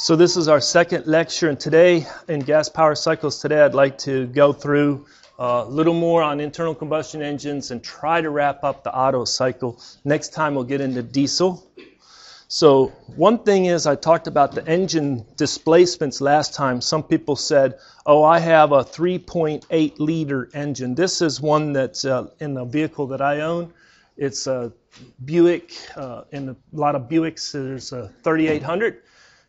So this is our second lecture, and today in gas power cycles, today I'd like to go through a little more on internal combustion engines and try to wrap up the Otto cycle. Next time we'll get into diesel. So one thing is I talked about the engine displacements last time. Some people said, "Oh, I have a 3.8 liter engine." This is one that's uh, in the vehicle that I own. It's a Buick. Uh, in a lot of Buicks, there's a 3800.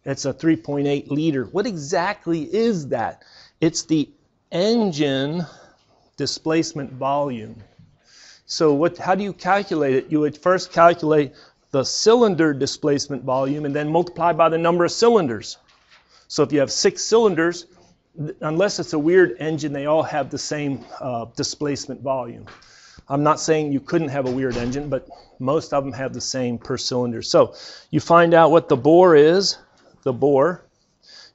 It's a 3.8 liter. What exactly is that? It's the engine displacement volume. So what, how do you calculate it? You would first calculate the cylinder displacement volume and then multiply by the number of cylinders. So if you have six cylinders, unless it's a weird engine, they all have the same uh, displacement volume. I'm not saying you couldn't have a weird engine, but most of them have the same per cylinder. So you find out what the bore is, the bore.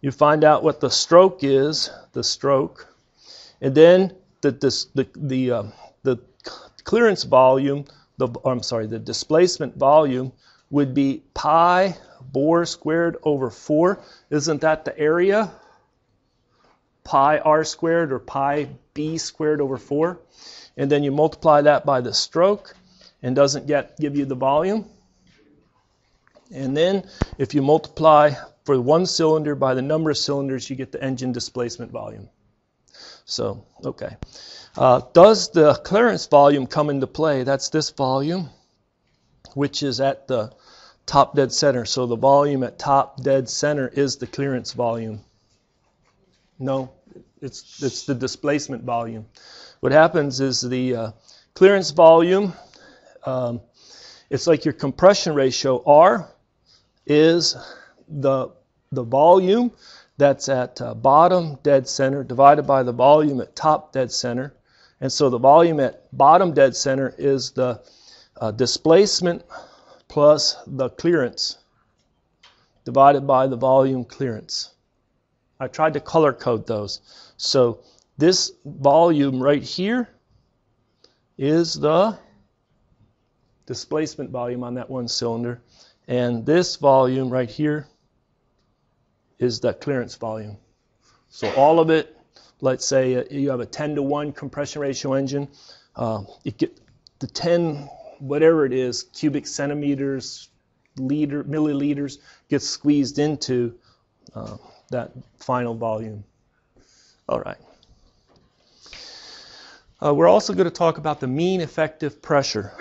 You find out what the stroke is, the stroke. And then the, the, the, the, uh, the clearance volume, the, I'm sorry, the displacement volume would be pi bore squared over 4. Isn't that the area? Pi r squared or pi b squared over 4. And then you multiply that by the stroke and doesn't get give you the volume. And then if you multiply for one cylinder by the number of cylinders, you get the engine displacement volume. So, okay. Uh, does the clearance volume come into play? That's this volume, which is at the top dead center. So the volume at top dead center is the clearance volume. No, it's, it's the displacement volume. What happens is the uh, clearance volume, um, it's like your compression ratio. R is the, the volume that's at uh, bottom dead center divided by the volume at top dead center. And so the volume at bottom dead center is the uh, displacement plus the clearance divided by the volume clearance. I tried to color code those. So this volume right here is the displacement volume on that one cylinder. And this volume right here is the clearance volume. So all of it let's say uh, you have a 10 to 1 compression ratio engine, uh, you get the 10, whatever it is, cubic centimeters, liter, milliliters, gets squeezed into uh, that final volume. All right. Uh, we're also going to talk about the mean effective pressure.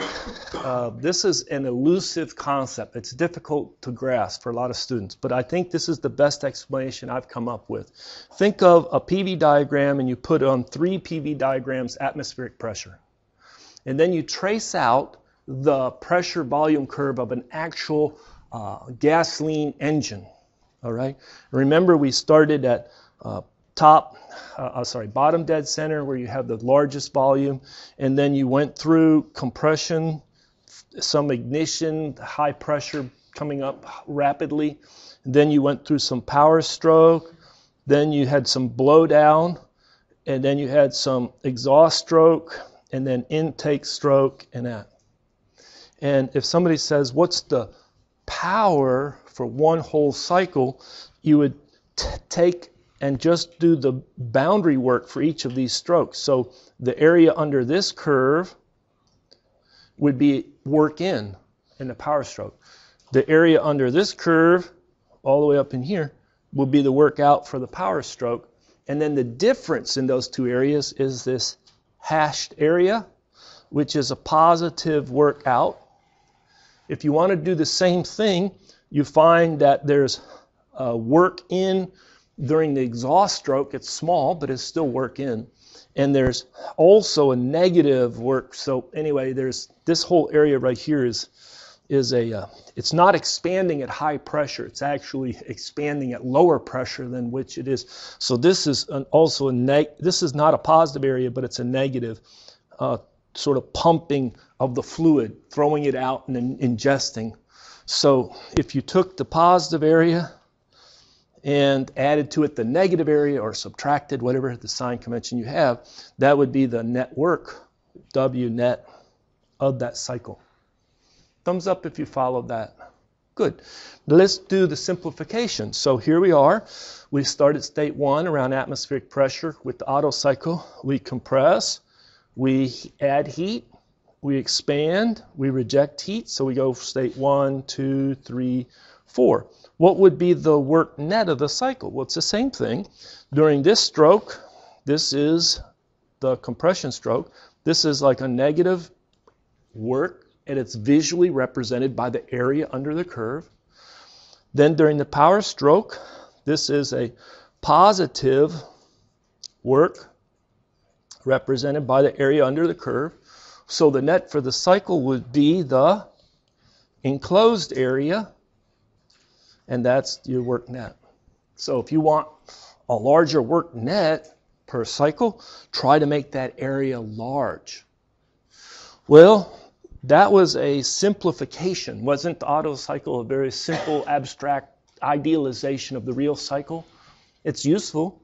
Uh, this is an elusive concept. It's difficult to grasp for a lot of students, but I think this is the best explanation I've come up with. Think of a PV diagram and you put on three PV diagrams atmospheric pressure. And then you trace out the pressure volume curve of an actual uh, gasoline engine. All right. Remember, we started at uh, top, uh, uh, sorry, bottom dead center where you have the largest volume, and then you went through compression, some ignition, high pressure coming up rapidly. Then you went through some power stroke. Then you had some blowdown, and then you had some exhaust stroke, and then intake stroke, and that. And if somebody says, "What's the power for one whole cycle?" you would t- take and just do the boundary work for each of these strokes. So the area under this curve would be work in in the power stroke. The area under this curve, all the way up in here, would be the work out for the power stroke. And then the difference in those two areas is this hashed area, which is a positive work out. If you want to do the same thing, you find that there's a work in during the exhaust stroke, it's small, but it's still work in. And there's also a negative work. So anyway, there's this whole area right here is is a uh, it's not expanding at high pressure. It's actually expanding at lower pressure than which it is. So this is an, also a neg. This is not a positive area, but it's a negative uh, sort of pumping of the fluid, throwing it out and then ingesting. So if you took the positive area and added to it the negative area or subtracted, whatever the sign convention you have, that would be the net work, W net, of that cycle. Thumbs up if you followed that. Good. Let's do the simplification. So here we are. We start at state one around atmospheric pressure with the Otto cycle. We compress, we add heat, we expand, we reject heat. So we go state one, two, three, four. What would be the work net of the cycle? Well, it's the same thing. During this stroke, this is the compression stroke. This is like a negative work, and it's visually represented by the area under the curve. Then during the power stroke, this is a positive work represented by the area under the curve. So the net for the cycle would be the enclosed area, and that's your work net. So if you want a larger work net per cycle, try to make that area large. Well, that was a simplification. Wasn't the Otto cycle a very simple, abstract idealization of the real cycle? It's useful,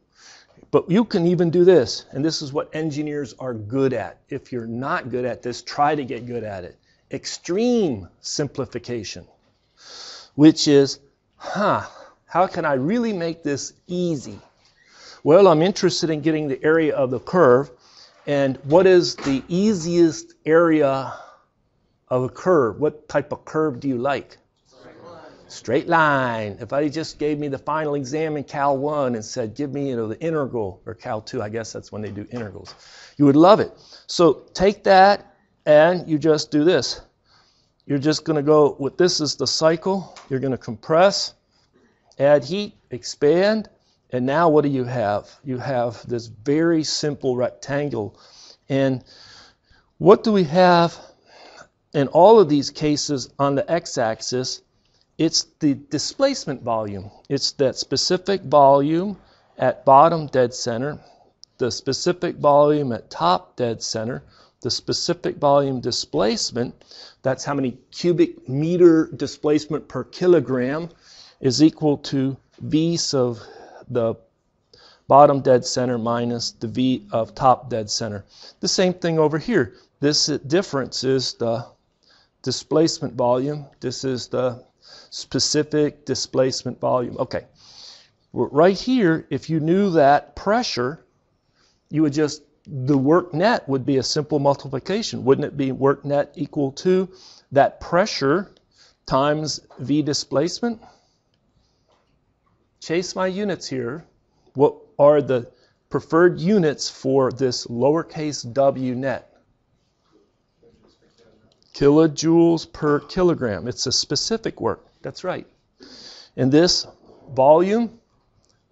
but you can even do this, and this is what engineers are good at. If you're not good at this, try to get good at it. Extreme simplification, which is, huh, how can I really make this easy? Well, I'm interested in getting the area of the curve, and what is the easiest area of a curve? What type of curve do you like? straight line. Straight line. If I just gave me the final exam in Cal 1 and said, give me you know, the integral, or Cal 2, I guess that's when they do integrals, you would love it. So take that and you just do this. You're just going to go with this is the cycle. You're going to compress, add heat, expand, and now what do you have? You have this very simple rectangle. And what do we have in all of these cases on the x-axis? It's the displacement volume. It's that specific volume at bottom dead center, the specific volume at top dead center, the specific volume displacement, that's how many cubic meter displacement per kilogram, is equal to V of the bottom dead center minus the V of top dead center. The same thing over here. This difference is the displacement volume. This is the specific displacement volume. Okay. Right here, if you knew that pressure, you would just, the work net would be a simple multiplication. Wouldn't it be work net equal to that pressure times V displacement? Chase my units here. What are the preferred units for this lowercase w net? Kilojoules per kilogram. It's a specific work. That's right. And this volume,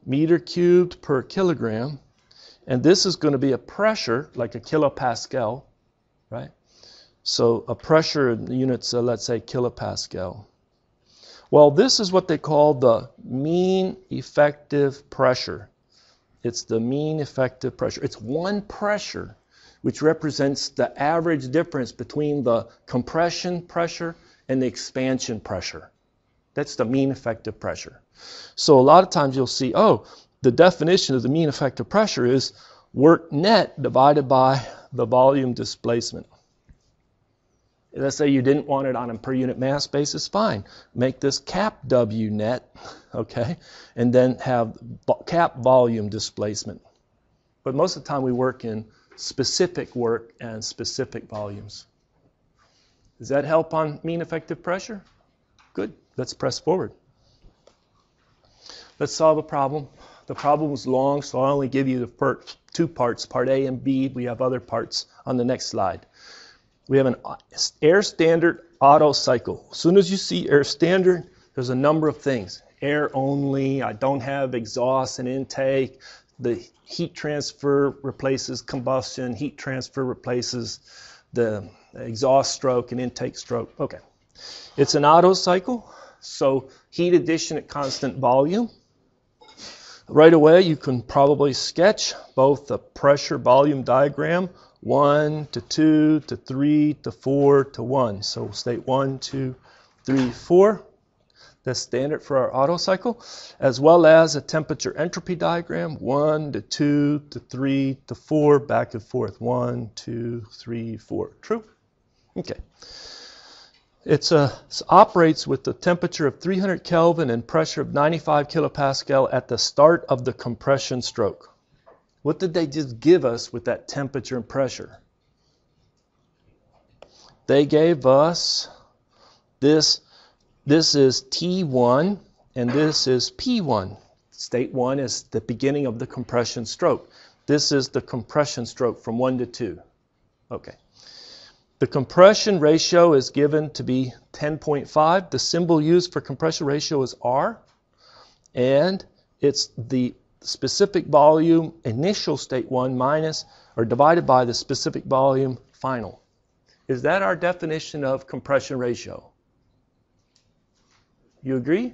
meter cubed per kilogram, and this is going to be a pressure, like a kilopascal, right? So a pressure in the units, uh, let's say kilopascal. Well, this is what they call the mean effective pressure. It's the mean effective pressure. It's one pressure which represents the average difference between the compression pressure and the expansion pressure. That's the mean effective pressure. So a lot of times you'll see, oh, the definition of the mean effective pressure is work net divided by the volume displacement. Let's say you didn't want it on a per unit mass basis, fine. Make this cap W net, okay, and then have cap volume displacement. But most of the time we work in specific work and specific volumes. Does that help on mean effective pressure? Good. Let's press forward. Let's solve a problem. The problem was long, so I'll only give you the two parts, part A and B. We have other parts on the next slide. We have an air standard Otto cycle. As soon as you see air standard, there's a number of things. Air only, I don't have exhaust and intake. The heat transfer replaces combustion, heat transfer replaces the exhaust stroke and intake stroke. Okay. It's an Otto cycle, so heat addition at constant volume. Right away, you can probably sketch both the pressure volume diagram 1 to 2 to 3 to 4 to 1. So state 1, 2, 3, 4. That's standard for our Otto cycle, as well as a temperature entropy diagram 1 to 2 to 3 to 4, back and forth 1, 2, 3, 4. True? Okay. It operates with the temperature of 300 Kelvin and pressure of 95 kilopascal at the start of the compression stroke. What did they just give us with that temperature and pressure? They gave us this. This is T1 and this is P1. State 1 is the beginning of the compression stroke. This is the compression stroke from 1 to 2. Okay. The compression ratio is given to be 10.5. The symbol used for compression ratio is R, and it's the specific volume initial state 1 minus or divided by the specific volume final. Is that our definition of compression ratio? You agree?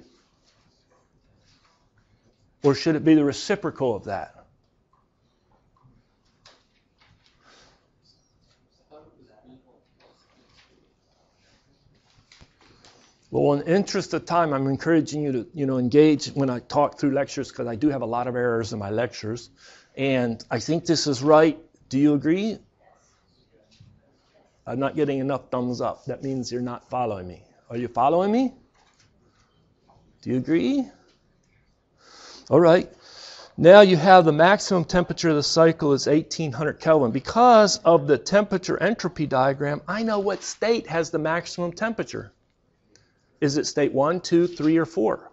Or should it be the reciprocal of that? Well, in interest of time, I'm encouraging you to, you know, engage when I talk through lectures because I do have a lot of errors in my lectures, and I think this is right. Do you agree? I'm not getting enough thumbs up. That means you're not following me. Are you following me? Do you agree? All right. Now you have the maximum temperature of the cycle is 1800 Kelvin. Because of the temperature entropy diagram, I know what state has the maximum temperature. Is it state 1, 2, or 4?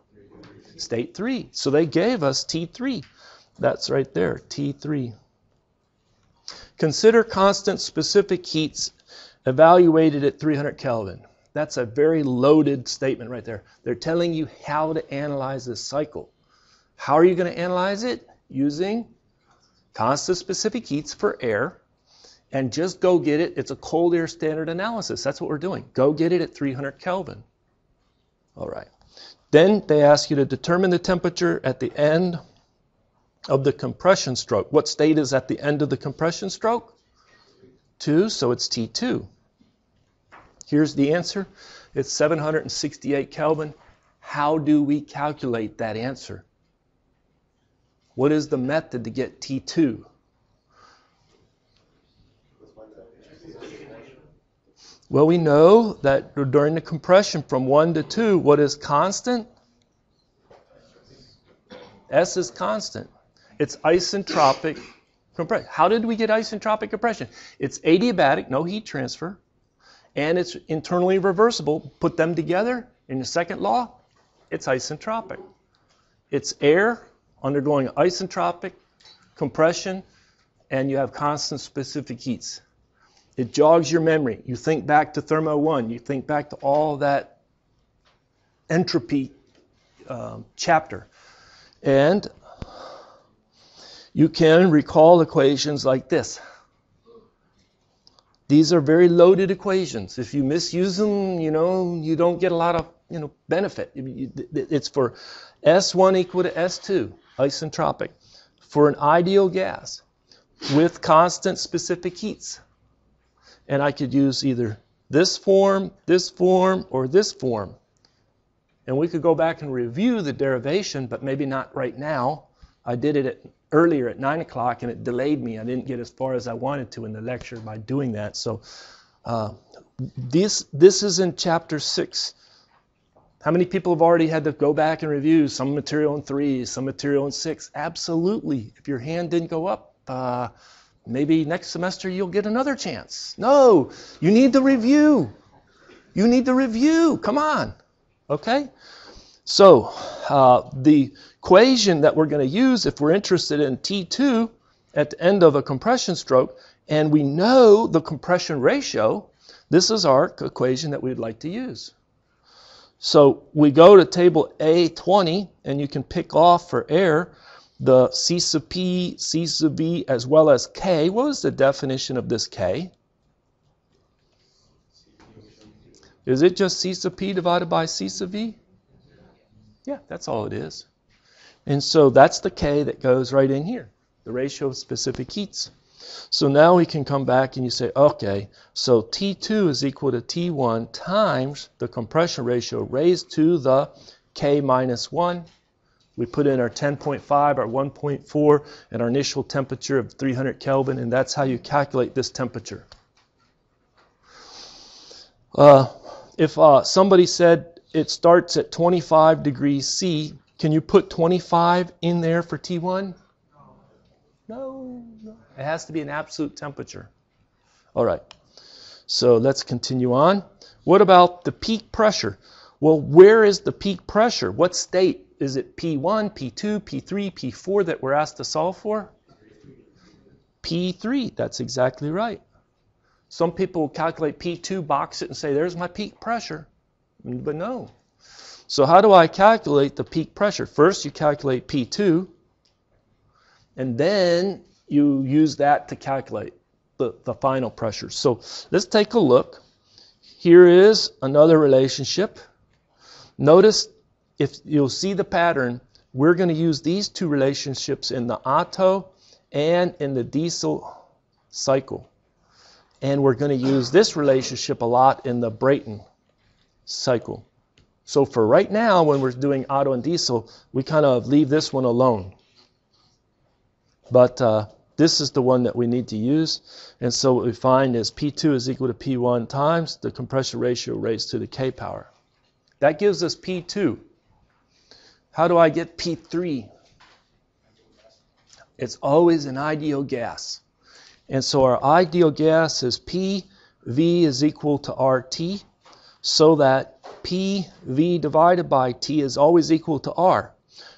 State 3. So they gave us T3. That's right there, T3. Consider constant specific heats evaluated at 300 Kelvin. That's a very loaded statement right there. They're telling you how to analyze this cycle. How are you going to analyze it? Using constant specific heats for air. And just go get it. It's a cold air standard analysis. That's what we're doing. Go get it at 300 Kelvin. All right. Then they ask you to determine the temperature at the end of the compression stroke. What state is at the end of the compression stroke? 2, so it's T2. Here's the answer. It's 768 Kelvin. How do we calculate that answer? What is the method to get T2? Well, we know that during the compression from 1 to 2, what is constant? S is constant. It's isentropic compression. How did we get isentropic compression? It's adiabatic, no heat transfer, and it's internally reversible. Put them together in the second law, it's isentropic. It's air undergoing isentropic compression, and you have constant specific heats. It jogs your memory. You think back to Thermo 1, you think back to all that entropy um, chapter. And you can recall equations like this. These are very loaded equations. If you misuse them, you know, you don't get a lot of, you know, benefit. It's for S1 equal to S2, isentropic, for an ideal gas with constant specific heats and I could use either this form, this form, or this form. And we could go back and review the derivation, but maybe not right now. I did it at, earlier at 9 o'clock and it delayed me. I didn't get as far as I wanted to in the lecture by doing that. So uh, this, this is in chapter 6. How many people have already had to go back and review some material in 3, some material in 6? Absolutely. If your hand didn't go up, uh, Maybe next semester you'll get another chance. No, you need to review. You need to review. Come on. Okay? So, uh, the equation that we're going to use if we're interested in T2 at the end of a compression stroke, and we know the compression ratio, this is our equation that we'd like to use. So we go to table A20, and you can pick off for air the C sub P, C sub V, as well as K. What was the definition of this K? Is it just C sub P divided by C sub V? Yeah, that's all it is. And so that's the K that goes right in here, the ratio of specific heats. So now we can come back and you say, okay, so T2 is equal to T1 times the compression ratio raised to the K minus 1 we put in our 10.5, our 1.4, and our initial temperature of 300 Kelvin, and that's how you calculate this temperature. Uh, if uh, somebody said it starts at 25 degrees C, can you put 25 in there for T1? No. no. It has to be an absolute temperature. All right. So let's continue on. What about the peak pressure? Well, where is the peak pressure? What state? Is it P1, P2, P3, P4 that we're asked to solve for? P3. That's exactly right. Some people calculate P2, box it, and say, there's my peak pressure. But no. So how do I calculate the peak pressure? First, you calculate P2, and then you use that to calculate the, the final pressure. So let's take a look. Here is another relationship. Notice if you'll see the pattern, we're going to use these two relationships in the Otto and in the diesel cycle. And we're going to use this relationship a lot in the Brayton cycle. So for right now, when we're doing Otto and diesel, we kind of leave this one alone. But uh, this is the one that we need to use. And so what we find is P2 is equal to P1 times the compression ratio raised to the K power. That gives us P2. How do I get P3? It's always an ideal gas. And so our ideal gas is PV is equal to RT, so that PV divided by T is always equal to R,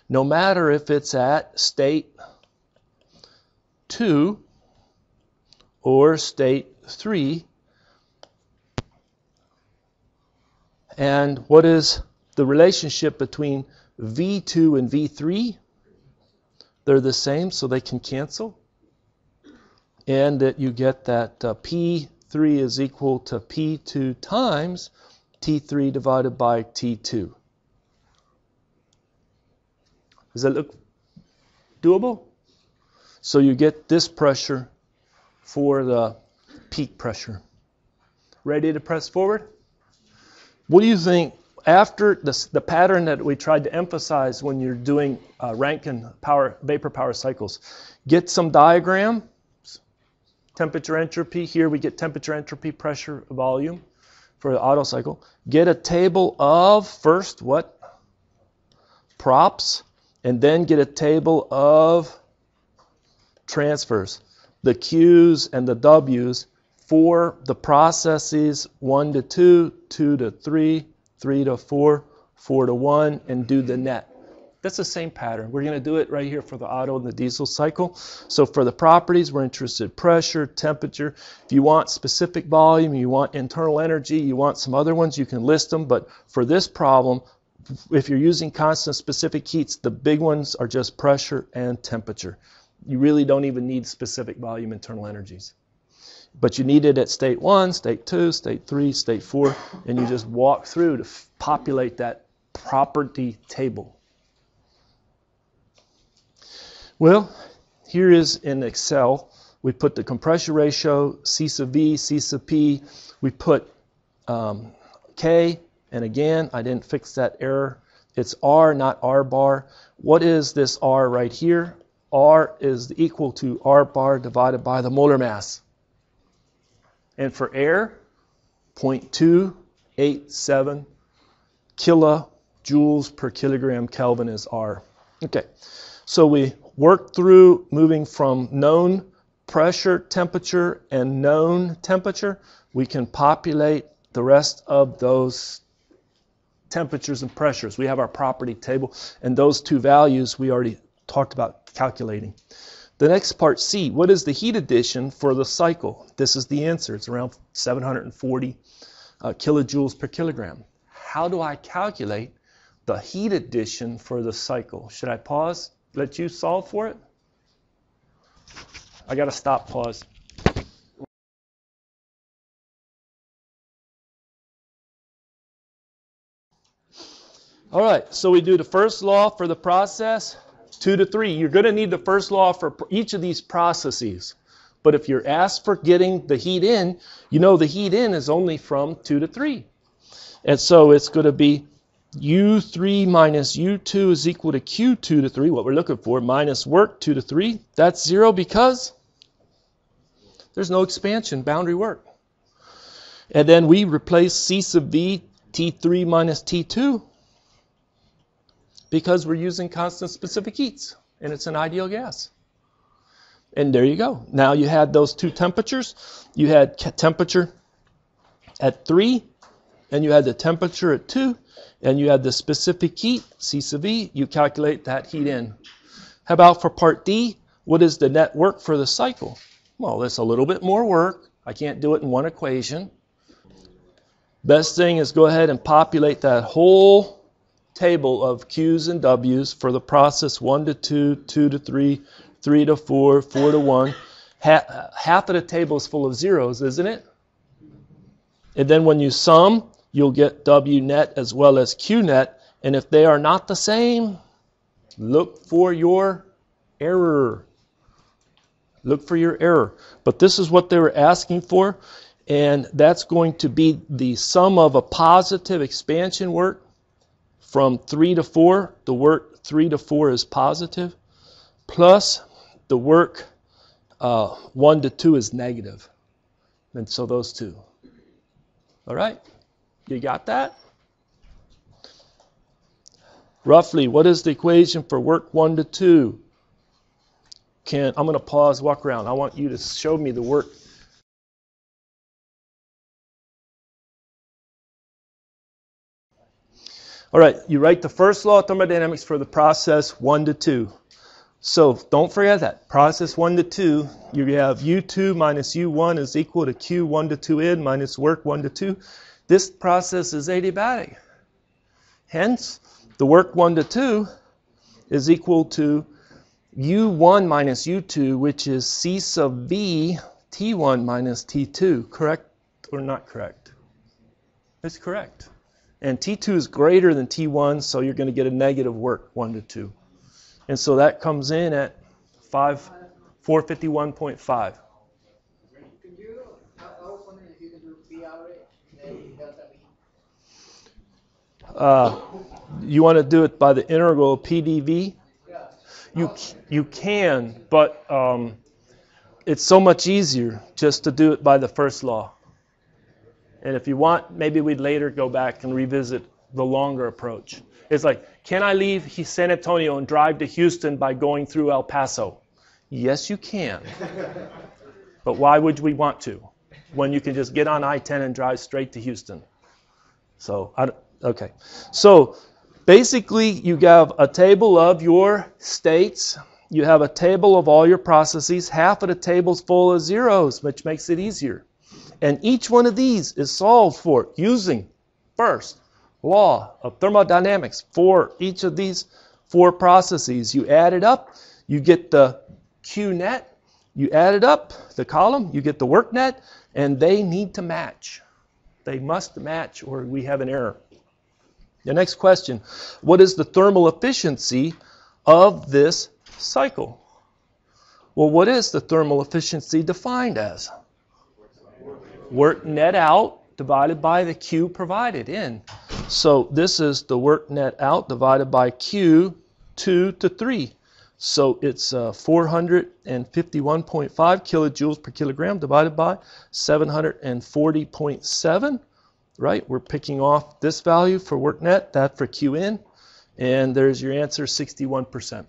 no matter if it's at state 2 or state 3. And what is the relationship between V2 and V3? They're the same, so they can cancel and that you get that uh, P3 is equal to P2 times T3 divided by T2. Does that look doable? So you get this pressure for the peak pressure. Ready to press forward? What do you think after the, the pattern that we tried to emphasize when you're doing uh, Rankine power, vapor power cycles? Get some diagram temperature entropy. Here we get temperature entropy, pressure, volume for the Otto cycle. Get a table of first what? Props, and then get a table of transfers, the Q's and the W's for the processes 1 to 2, 2 to 3, 3 to 4, 4 to 1, and do the net. That's the same pattern. We're going to do it right here for the Otto and the diesel cycle. So for the properties, we're interested in pressure, temperature. If you want specific volume, you want internal energy, you want some other ones, you can list them. But for this problem, if you're using constant specific heats, the big ones are just pressure and temperature. You really don't even need specific volume internal energies. But you need it at state 1, state 2, state 3, state 4, and you just walk through to populate that property table. Well, here is in Excel. We put the compression ratio, C sub V, C sub P. We put um, K, and again, I didn't fix that error. It's R, not R bar. What is this R right here? R is equal to R bar divided by the molar mass. And for air, 0.287 kilojoules per kilogram Kelvin is R. Okay, so we work through moving from known pressure, temperature, and known temperature, we can populate the rest of those temperatures and pressures. We have our property table, and those two values we already talked about calculating. The next part, C, what is the heat addition for the cycle? This is the answer. It's around 740 uh, kilojoules per kilogram. How do I calculate the heat addition for the cycle? Should I pause? let you solve for it? I got to stop, pause. All right, so we do the first law for the process, 2 to 3. You're going to need the first law for each of these processes. But if you're asked for getting the heat in, you know the heat in is only from 2 to 3. And so it's going to be U3 minus U2 is equal to Q2 to 3, what we're looking for, minus work 2 to 3. That's 0 because there's no expansion, boundary work. And then we replace C sub V T3 minus T2 because we're using constant specific heats and it's an ideal gas. And there you go. Now you had those two temperatures. You had temperature at 3 and you had the temperature at 2 and you had the specific heat, C sub V. You calculate that heat in. How about for part D? What is the net work for the cycle? Well, that's a little bit more work. I can't do it in one equation. Best thing is go ahead and populate that whole table of Q's and W's for the process 1 to 2, 2 to 3, 3 to 4, 4 to 1. half of the table is full of zeros, isn't it? And then when you sum, you'll get W net as well as Q net. And if they are not the same, look for your error. Look for your error. But this is what they were asking for. And that's going to be the sum of a positive expansion work from 3 to 4, the work 3 to 4 is positive, plus the work uh, 1 to 2 is negative. And so those two. All right? You got that? Roughly, what is the equation for work 1 to 2? Can I'm going to pause, walk around. I want you to show me the work All right, you write the first law of thermodynamics for the process 1 to 2. So don't forget that. Process 1 to 2, you have U2 minus U1 is equal to Q1 to 2 in minus work 1 to 2. This process is adiabatic. Hence, the work 1 to 2 is equal to U1 minus U2, which is C sub V T1 minus T2. Correct or not correct? It's correct. And T2 is greater than T1, so you're going to get a negative work, 1 to 2. And so that comes in at 5, 451.5. Uh, you want to do it by the integral of PDV? You, you can, but um, it's so much easier just to do it by the first law. And if you want, maybe we'd later go back and revisit the longer approach. It's like, can I leave San Antonio and drive to Houston by going through El Paso? Yes, you can. but why would we want to when you can just get on I 10 and drive straight to Houston? So, I, okay. So, basically, you have a table of your states. You have a table of all your processes. Half of the table's full of zeros, which makes it easier. And each one of these is solved for using first law of thermodynamics for each of these four processes. You add it up, you get the Q net, you add it up, the column, you get the work net, and they need to match. They must match or we have an error. The next question, what is the thermal efficiency of this cycle? Well, what is the thermal efficiency defined as? Work net out divided by the Q provided in. So this is the work net out divided by Q 2 to 3. So it's uh, 451.5 kilojoules per kilogram divided by 740.7. Right? We're picking off this value for work net, that for Q in, and there's your answer 61%.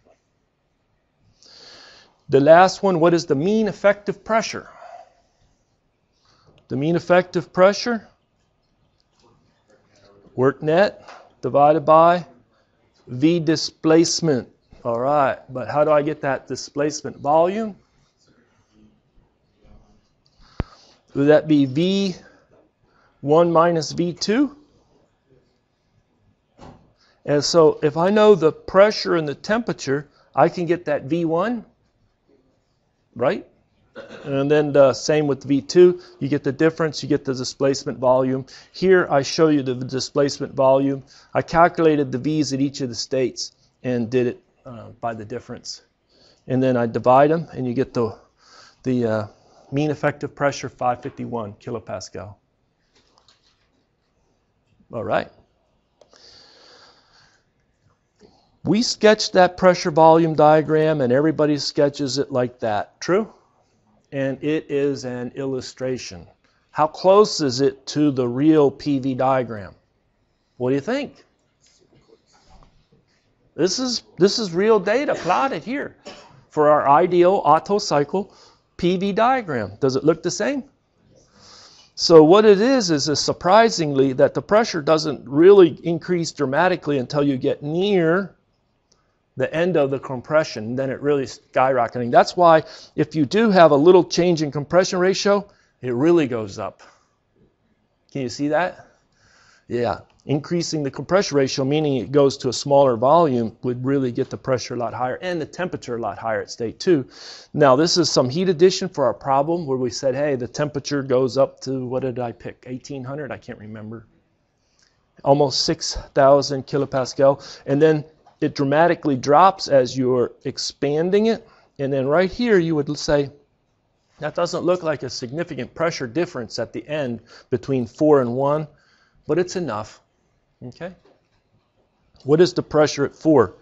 The last one, what is the mean effective pressure? The mean effective pressure, work net divided by V displacement. All right, but how do I get that displacement volume? Would that be V1 minus V2? And so if I know the pressure and the temperature, I can get that V1, right? And then the same with V2, you get the difference, you get the displacement volume. Here I show you the displacement volume. I calculated the V's at each of the states and did it uh, by the difference. And then I divide them and you get the, the uh, mean effective pressure 551 kilopascal. All right. We sketched that pressure volume diagram and everybody sketches it like that. True? And it is an illustration. How close is it to the real PV diagram? What do you think? This is this is real data plotted here for our ideal Otto cycle PV diagram. Does it look the same? So what it is is, is surprisingly that the pressure doesn't really increase dramatically until you get near the end of the compression, then it really skyrocketing. That's why if you do have a little change in compression ratio, it really goes up. Can you see that? Yeah. Increasing the compression ratio, meaning it goes to a smaller volume, would really get the pressure a lot higher and the temperature a lot higher at state 2. Now, this is some heat addition for our problem where we said, hey, the temperature goes up to, what did I pick, 1800? I can't remember. Almost 6,000 kilopascal. And then it dramatically drops as you're expanding it. And then right here, you would say, that doesn't look like a significant pressure difference at the end between 4 and 1, but it's enough. Okay? What is the pressure at 4?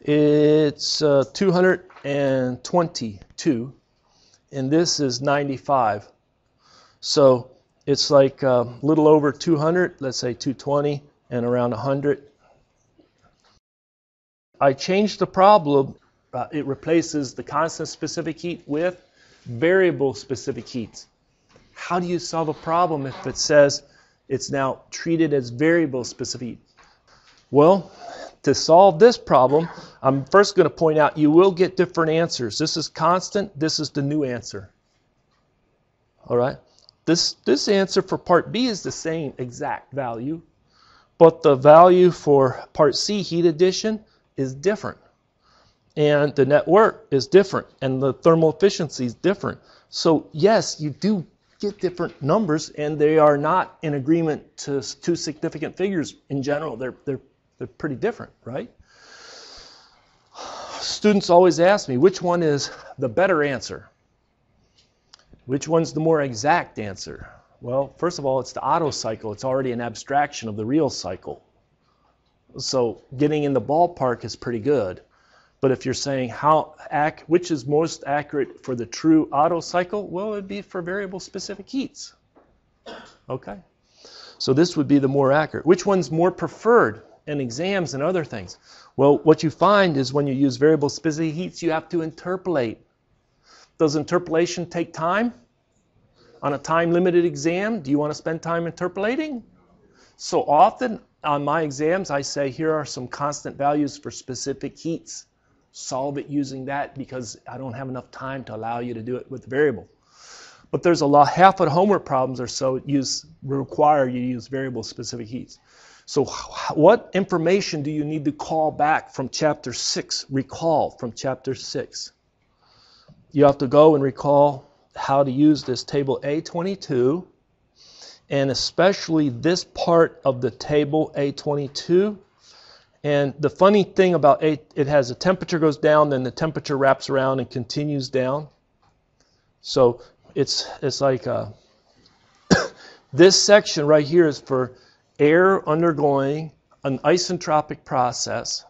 It's uh, 222, and this is 95. So it's like a uh, little over 200, let's say 220, and around 100. I change the problem. Uh, it replaces the constant specific heat with variable specific heat. How do you solve a problem if it says it's now treated as variable specific heat? Well, to solve this problem, I'm first going to point out you will get different answers. This is constant, this is the new answer. All right? This, this answer for part B is the same exact value, but the value for part C, heat addition, is different and the net work is different and the thermal efficiency is different. So yes, you do get different numbers and they are not in agreement to two significant figures in general. They're, they're, they're pretty different, right? Students always ask me, which one is the better answer? Which one's the more exact answer? Well, first of all, it's the Otto cycle. It's already an abstraction of the real cycle. So getting in the ballpark is pretty good. But if you're saying how ac- which is most accurate for the true Otto cycle, well, it'd be for variable specific heats. Okay? So this would be the more accurate. Which one's more preferred in exams and other things? Well, what you find is when you use variable specific heats, you have to interpolate. Does interpolation take time? On a time limited exam, do you want to spend time interpolating? So often on my exams, I say here are some constant values for specific heats solve it using that because I don't have enough time to allow you to do it with the variable. But there's a lot, half of homework problems or so use require you use variable specific heats. So what information do you need to call back from chapter 6, recall from chapter 6? You have to go and recall how to use this table A22 and especially this part of the table A22 and the funny thing about it, it has a temperature goes down, then the temperature wraps around and continues down. So it's it's like a, uh, this section right here is for air undergoing an isentropic process.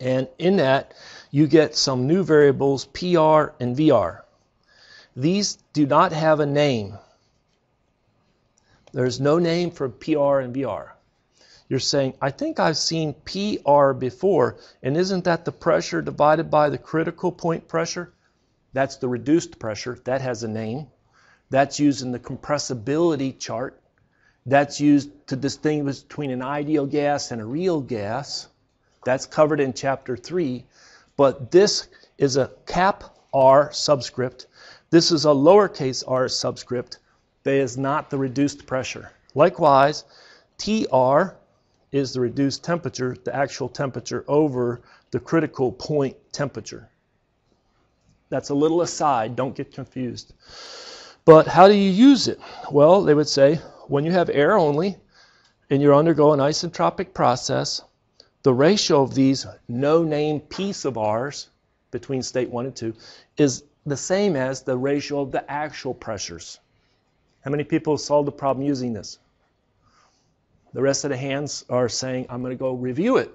And in that, you get some new variables, PR and VR. These do not have a name. There's no name for PR and VR you're saying, I think I've seen PR before, and isn't that the pressure divided by the critical point pressure? That's the reduced pressure. That has a name. That's used in the compressibility chart. That's used to distinguish between an ideal gas and a real gas. That's covered in chapter 3. But this is a cap R subscript. This is a lowercase r subscript. That is not the reduced pressure. Likewise, TR is the reduced temperature, the actual temperature over the critical point temperature. That's a little aside, don't get confused. But how do you use it? Well, they would say when you have air only and you're undergoing an isentropic process, the ratio of these no name piece of R's between state 1 and 2 is the same as the ratio of the actual pressures. How many people solved the problem using this? The rest of the hands are saying, I'm going to go review it.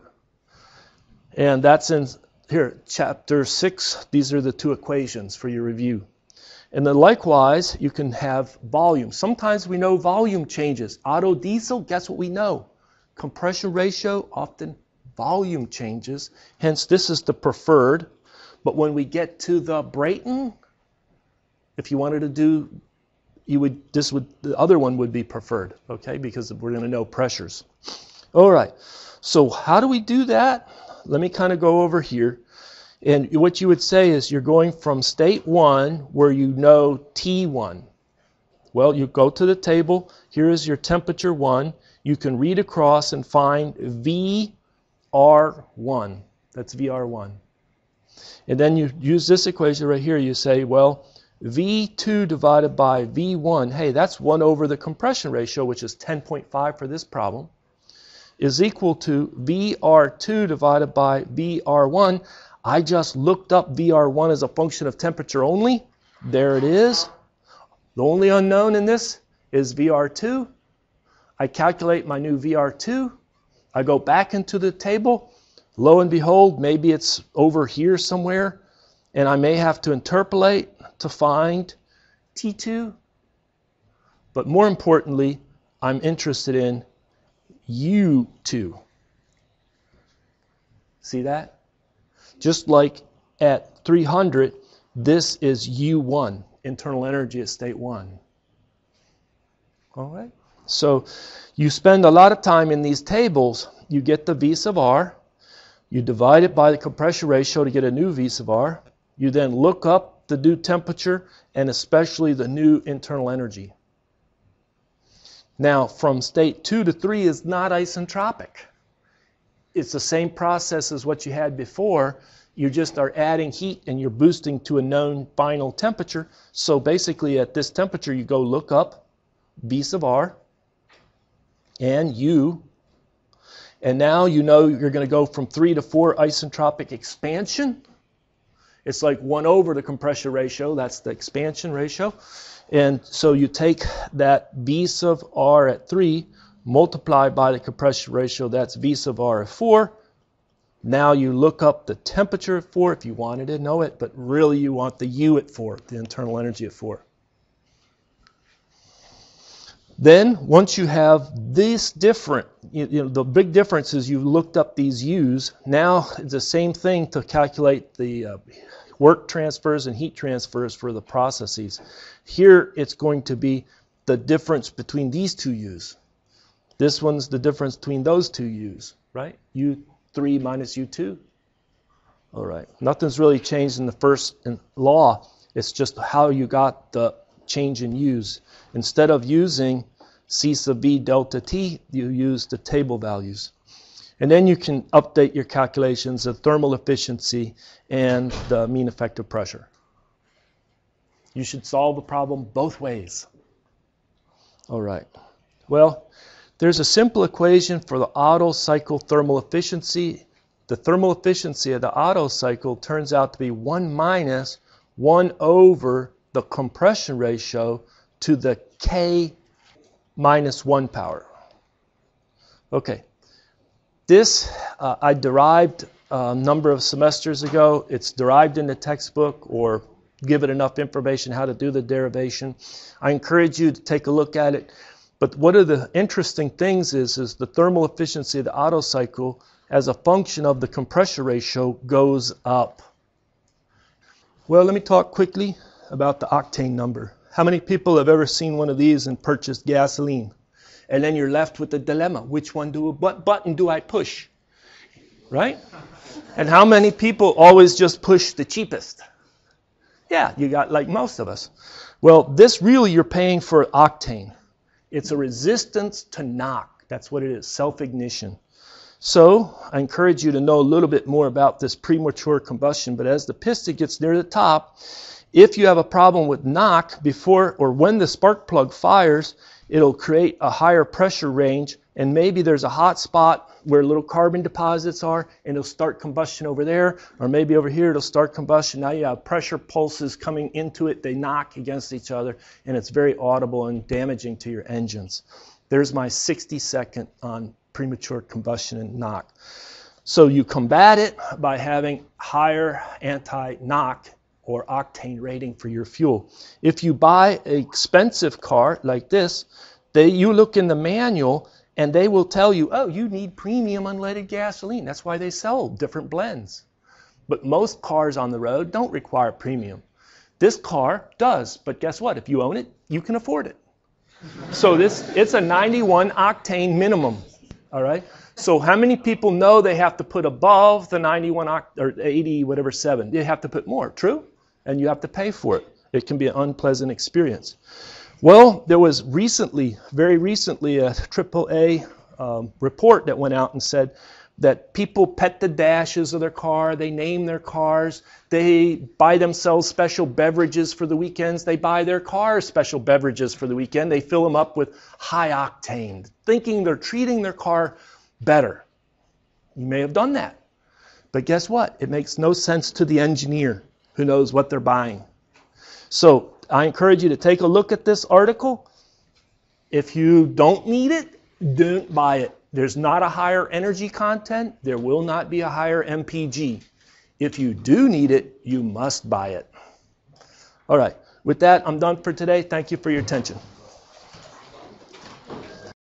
And that's in here, chapter 6. These are the two equations for your review. And then likewise, you can have volume. Sometimes we know volume changes. Otto diesel, guess what we know? compression ratio, often volume changes. Hence, this is the preferred. But when we get to the Brayton, if you wanted to do, you would this would the other one would be preferred, okay? Because we're going to know pressures. All right. So how do we do that? Let me kind of go over here. And what you would say is you're going from state one where you know T1. Well, you go to the table. Here is your temperature one. You can read across and find VR1. That's VR1. And then you use this equation right here. You say, well, V2 divided by V1, hey, that's 1 over the compression ratio, which is 10.5 for this problem, is equal to VR2 divided by VR1. I just looked up VR1 as a function of temperature only. There it is. The only unknown in this is VR2. I calculate my new VR2. I go back into the table. Lo and behold, maybe it's over here somewhere, and I may have to interpolate to find T2. But more importantly, I'm interested in U2. See that? Just like at 300, this is U1, internal energy at state 1. All right? So you spend a lot of time in these tables. You get the V sub R. You divide it by the compression ratio to get a new V sub R. You then look up the new temperature and especially the new internal energy. Now, from state 2 to 3 is not isentropic it's the same process as what you had before. You just are adding heat and you're boosting to a known final temperature. So basically, at this temperature, you go look up V sub R and U. And now you know you're going to go from 3 to 4 isentropic expansion. It's like 1 over the compression ratio. That's the expansion ratio. And so you take that V sub R at 3 multiply by the compression ratio, that's V sub R of 4. Now you look up the temperature at 4 if you wanted to know it, but really you want the U at 4, the internal energy at 4. Then, once you have this different, you, you, know, the big difference is you've looked up these U's. Now it's the same thing to calculate the uh, work transfers and heat transfers for the processes. Here it's going to be the difference between these two U's. This one's the difference between those two u's, right? u3 minus u2. All right. Nothing's really changed in the first law. It's just how you got the change in u's. Instead of using C sub V delta T, you use the table values. And then you can update your calculations of thermal efficiency and the mean effective pressure. You should solve the problem both ways. All right. Well, there's a simple equation for the Otto cycle thermal efficiency. The thermal efficiency of the Otto cycle turns out to be 1 minus 1 over the compression ratio to the K minus 1 power. Okay. This uh, I derived a number of semesters ago. It's derived in the textbook or give it enough information how to do the derivation. I encourage you to take a look at it. But one of the interesting things is, is the thermal efficiency of the Otto cycle as a function of the compression ratio goes up. Well, let me talk quickly about the octane number. How many people have ever seen one of these and purchased gasoline? And then you're left with the dilemma which one do what button do I push? Right? And how many people always just push the cheapest? Yeah, you got like most of us. Well, this really you're paying for octane. It's a resistance to knock. That's what it is, self ignition. So, I encourage you to know a little bit more about this premature combustion. But as the piston gets near the top, if you have a problem with knock before or when the spark plug fires, it'll create a higher pressure range and maybe there's a hot spot where little carbon deposits are and it'll start combustion over there. Or maybe over here it'll start combustion. Now you have pressure pulses coming into it. They knock against each other and it's very audible and damaging to your engines. There's my 60 second on premature combustion and knock. So you combat it by having higher anti-knock or octane rating for your fuel if you buy an expensive car like this they, you look in the manual and they will tell you, oh, you need premium unleaded gasoline. That's why they sell different blends. But most cars on the road don't require premium. This car does, but guess what? If you own it, you can afford it. So this it's a 91 octane minimum. All right? So how many people know they have to put above the 91 oct- or 80 whatever 7? They have to put more, true? And you have to pay for it. It can be an unpleasant experience. Well, there was recently, very recently, a AAA um, report that went out and said that people pet the dashes of their car, they name their cars, they buy themselves special beverages for the weekends, they buy their cars special beverages for the weekend, they fill them up with high octane, thinking they're treating their car better. You may have done that. But guess what? It makes no sense to the engineer who knows what they're buying. So I encourage you to take a look at this article. If you don't need it, don't buy it. There's not a higher energy content, there will not be a higher MPG. If you do need it, you must buy it. All right, with that, I'm done for today. Thank you for your attention.